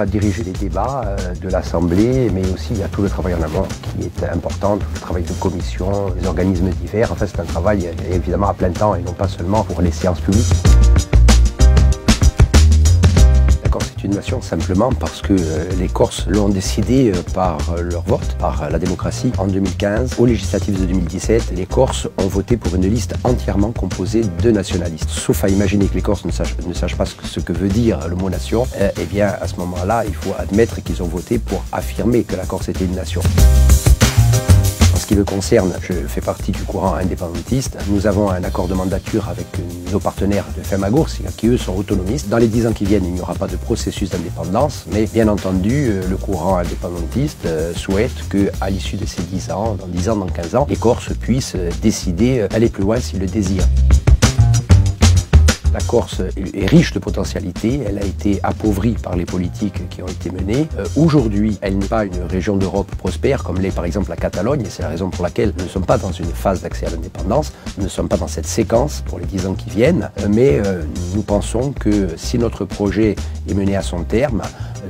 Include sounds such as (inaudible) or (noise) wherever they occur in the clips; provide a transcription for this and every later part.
à diriger les débats euh, de l'Assemblée, mais aussi a tout le travail en amont qui est important, le travail de commission, les organismes divers. En fait, c'est un travail évidemment à plein temps et non pas seulement pour les séances publiques nation simplement parce que euh, les Corses l'ont décidé euh, par euh, leur vote, par la démocratie. En 2015, aux législatives de 2017, les Corses ont voté pour une liste entièrement composée de nationalistes. Sauf à imaginer que les Corses ne sachent, ne sachent pas ce que veut dire le mot nation, eh bien à ce moment-là, il faut admettre qu'ils ont voté pour affirmer que la Corse était une nation ce qui me concerne, je fais partie du courant indépendantiste. Nous avons un accord de mandature avec nos partenaires de FEMAGOUR, qui eux sont autonomistes. Dans les dix ans qui viennent, il n'y aura pas de processus d'indépendance, mais bien entendu, euh, le courant indépendantiste euh, souhaite qu'à l'issue de ces dix ans, dans dix ans, dans 15 ans, les Corses puissent euh, décider d'aller plus loin s'ils le désirent. La Corse est riche de potentialités, elle a été appauvrie par les politiques qui ont été menées. Euh, aujourd'hui, elle n'est pas une région d'Europe prospère comme l'est par exemple la Catalogne, et c'est la raison pour laquelle nous ne sommes pas dans une phase d'accès à l'indépendance, nous ne sommes pas dans cette séquence pour les dix ans qui viennent, euh, mais euh, nous pensons que si notre projet est mené à son terme,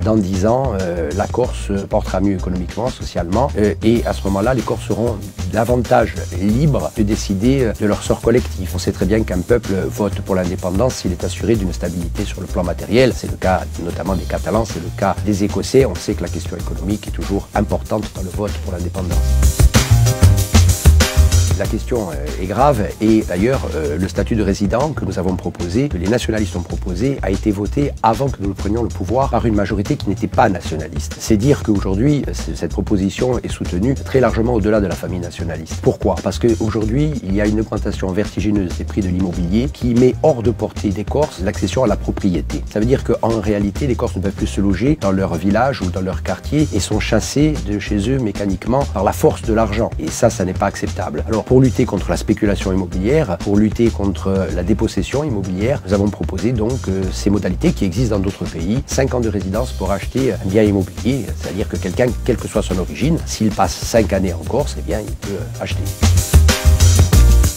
dans dix ans, la Corse portera mieux économiquement, socialement, et à ce moment-là, les Corses seront davantage libres de décider de leur sort collectif. On sait très bien qu'un peuple vote pour l'indépendance s'il est assuré d'une stabilité sur le plan matériel. C'est le cas notamment des Catalans, c'est le cas des Écossais. On sait que la question économique est toujours importante dans le vote pour l'indépendance. La question euh, est grave et d'ailleurs euh, le statut de résident que nous avons proposé, que les nationalistes ont proposé, a été voté avant que nous prenions le pouvoir par une majorité qui n'était pas nationaliste. C'est dire qu'aujourd'hui cette proposition est soutenue très largement au-delà de la famille nationaliste. Pourquoi? Parce qu'aujourd'hui il y a une augmentation vertigineuse des prix de l'immobilier qui met hors de portée des Corses l'accession à la propriété. Ça veut dire qu'en réalité les Corses ne peuvent plus se loger dans leur village ou dans leur quartier et sont chassés de chez eux mécaniquement par la force de l'argent. Et ça, ça n'est pas acceptable. Pour lutter contre la spéculation immobilière, pour lutter contre la dépossession immobilière, nous avons proposé donc euh, ces modalités qui existent dans d'autres pays. 5 ans de résidence pour acheter un bien immobilier, c'est-à-dire que quelqu'un, quelle que soit son origine, s'il passe 5 années en Corse, eh bien, il peut acheter.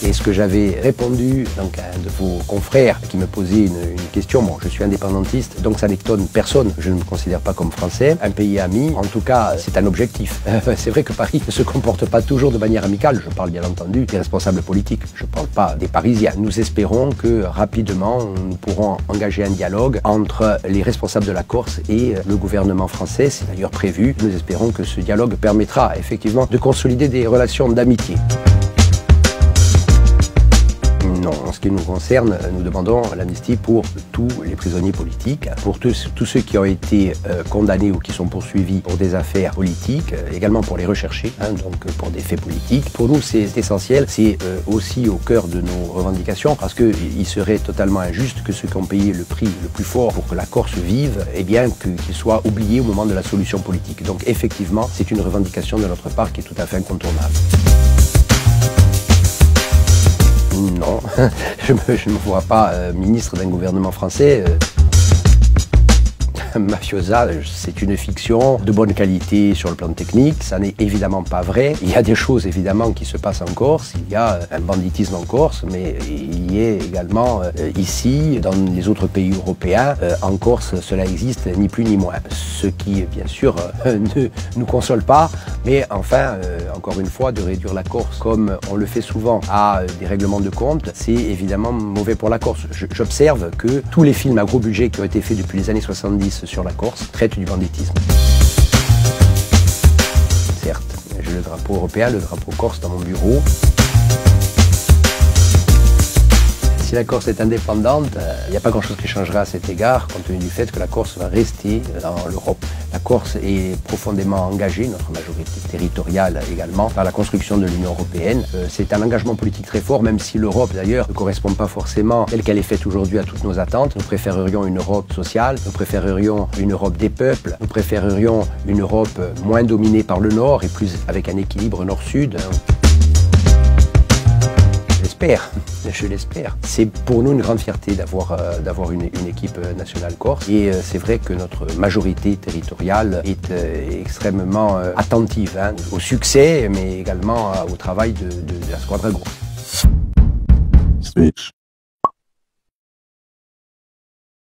Et ce que j'avais répondu donc, à un de vos confrères qui me posait une, question, bon, je suis indépendantiste, donc ça n'étonne personne, je ne me considère pas comme français, un pays ami, en tout cas, c'est un objectif. (laughs) c'est vrai que Paris ne se comporte pas toujours de manière amicale, je parle bien entendu des responsables politiques, je ne parle pas des Parisiens. Nous espérons que rapidement, nous pourrons engager un dialogue entre les responsables de la Corse et le gouvernement français, c'est d'ailleurs prévu. Nous espérons que ce dialogue permettra effectivement de consolider des relations d'amitié. En ce qui nous concerne, nous demandons l'amnistie pour tous les prisonniers politiques, pour tous, ceux qui ont été euh, condamnés ou qui sont poursuivis pour des affaires politiques, euh, également pour les recherchés, hein, donc pour des faits politiques. Pour nous, c'est essentiel, c'est euh, aussi au cœur de nos revendications, parce qu'il serait totalement injuste que ceux qui ont payé le prix le plus fort pour que la Corse vive, eh bien, qu'ils soient oubliés au moment de la solution politique. Donc effectivement, c'est une revendication de notre part qui est tout à fait incontournable. (laughs) je ne me, vois pas euh, ministre d'un gouvernement français. Mafiosa, c'est une fiction de bonne qualité sur le plan technique. Ça n'est évidemment pas vrai. Il y a des choses évidemment qui se passent en Corse. Il y a euh, un banditisme en Corse, mais il y est également euh, ici, dans les autres pays européens. Euh, en Corse, cela existe ni plus ni moins. Ce qui, bien sûr, (laughs) ne nous console pas, mais enfin, encore une fois, de réduire la Corse comme on le fait souvent à des règlements de compte, c'est évidemment mauvais pour la Corse. J'observe que tous les films à gros budget qui ont été faits depuis les années 70 sur la Corse traite du banditisme. Certes, j'ai le drapeau européen, le drapeau corse dans mon bureau. Si la Corse est indépendante, il euh, n'y a pas grand-chose qui changera à cet égard, compte tenu du fait que la Corse va rester dans l'Europe. La Corse est profondément engagée, notre majorité territoriale également, par la construction de l'Union européenne. Euh, c'est un engagement politique très fort, même si l'Europe d'ailleurs ne correspond pas forcément, telle qu'elle est faite aujourd'hui, à toutes nos attentes. Nous préférerions une Europe sociale, nous préférerions une Europe des peuples, nous préférerions une Europe moins dominée par le Nord et plus avec un équilibre Nord-Sud l'espère, je l'espère. C'est pour nous une grande fierté d'avoir euh, d'avoir une, équipe nationale corse. Et euh, c'est vrai que notre majorité territoriale est euh, extrêmement attentive hein, au succès, mais également au travail de, de, de la squadre Switch.